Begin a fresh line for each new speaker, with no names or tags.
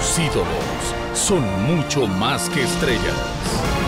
Tus ídolos son mucho más que estrellas.